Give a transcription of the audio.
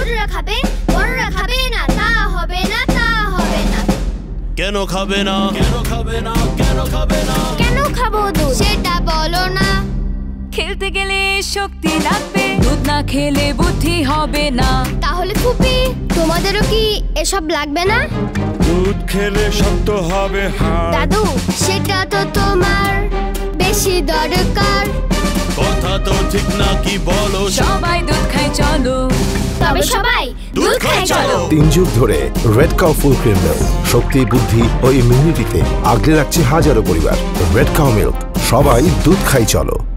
ছোটরা খাবে বড়রা খাবে না তা হবে না তা হবে না। কেন খাবে না? কেন খাবে না? কেন খাবে না? কেন খাব দুধ? সেটা বলো না। খেলতে গেলে শক্তি লাগবে দুধ না খেলে বুদ্ধি হবে না। তাহলে ফুপি তোমাদেরও কি এসব লাগবে না? দুধ খেলে শক্ত হবে হাড়। দাদু সেটা তো তোমার বেশি দরকার। কথা তো ঠিক না কি বলো? সবাই দুধ খায়। তবে সবাই। দুধ খাই চলো। তিন যুগ ধরে Red Cow full cream milk শক্তি, বুদ্ধি ও ইমিউনিটিতে আগলে রাখছে হাজারো পরিবার। রেড কাউ মিল্ক সবাই দুধ খাই চলো।